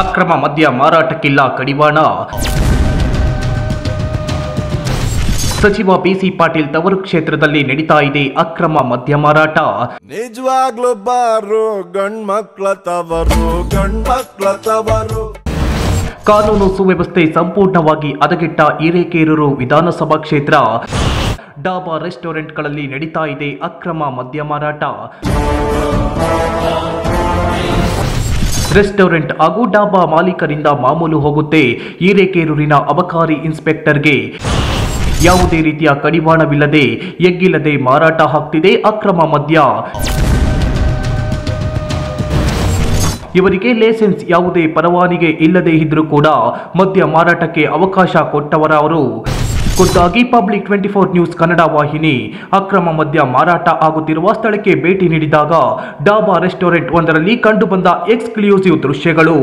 ಅಕ್ರಮ ಮದ್ಯ ಮಾರಾಟಕ್ಕಿಲ್ಲ ಕಡಿವಾಣ. ಸಚಿವ ಬಿಸಿ ಪಾಟೀಲ್ ತವರು ಕ್ಷೇತ್ರದಲ್ಲಿ ನಡೀತಾ ಇದೆ ಅಕ್ರಮ ಮದ್ಯ ಮಾರಾಟ. ನಿಜವಾಗ್ಲು ಬಾರು ಗಂಡ್ ತವರು ಗಂಡ್ ತವರು. ಕಾನೂನು ಸುವ್ಯವಸ್ಥೆ ಸಂಪೂರ್ಣವಾಗಿ ಹದಗೆಟ್ಟ ಹಿರೇಕೇರೂರು ವಿಧಾನಸಭಾ ಕ್ಷೇತ್ರ. ಡಾಬಾ ರೆಸ್ಟೋರೆಂಟ್ಗಳಲ್ಲಿ ನಡೀತಾ ಇದೆ ಅಕ್ರಮ ಮದ್ಯ ಮಾರಾಟ. ರೆಸ್ಟೋರೆಂಟ್ ಹಾಗೂ ಡಾಬಾ ಮಾಲೀಕರಿಂದ ಮಾಮೂಲು ಹೋಗುತ್ತೆ. ಹಿರೇಕೇರೂರಿನ ಅಬಕಾರಿ ಇನ್ಸ್ಪೆಕ್ಟರ್ಗೆ ಯಾವುದೇ ರೀತಿಯ ಕಡಿವಾಣವಿಲ್ಲದೆ ಎಗ್ಗಿಲ್ಲದೆ ಮಾರಾಟ ಹಾಕ್ತಿದೆ ಅಕ್ರಮ ಮದ್ಯ. ಇವರಿಗೆ ಲೈಸೆನ್ಸ್ ಯಾವುದೇ ಪರವಾನಿಗೆ ಇಲ್ಲದೆ ಇದ್ರೂ ಕೂಡ ಮದ್ಯ ಮಾರಾಟಕ್ಕೆ ಅವಕಾಶ ಕೊಟ್ಟವರ ಅವರು ಖುದ್ದಾಗಿ public twenty four news Kannada ವಾಹಿನಿ. ಅಕ್ರಮ ಮದ್ಯ ಮಾರಾಟ ಆಗುತ್ತಿರುವ ಸ್ಥಳಕ್ಕೆ ಭೇಟಿ ನೀಡಿದಾಗ ಡಾಬಾ ರೆಸ್ಟೋರೆಂಟ್ ಒಂದರಲ್ಲಿ ಕಂಡುಬಂದ ಎಕ್ಸ್ಕ್ಲೂಸಿವ್ ದೃಶ್ಯಗಳು.